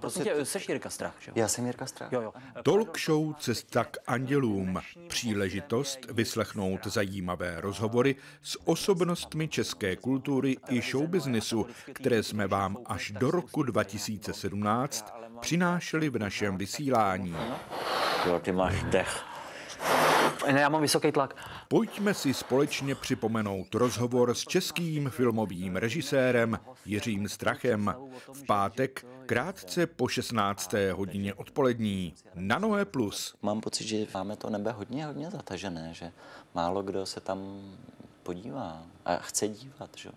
Prostě tě, seš Jirka Strach, že? Já jsem Jirka Strach. Jo, jo. Talk show Cesta k andělům. Příležitost vyslechnout zajímavé rozhovory s osobnostmi české kultury i showbiznesu, které jsme vám až do roku 2017 přinášeli v našem vysílání. Jo, ty máš dech. Ne, já mám vysoký tlak. Pojďme si společně připomenout rozhovor s českým filmovým režisérem Jiřím Strachem v pátek krátce po 16. hodině odpolední na Noé Plus. Mám pocit, že máme to nebe hodně, hodně zatažené, že málo kdo se tam podívá a chce dívat. Že?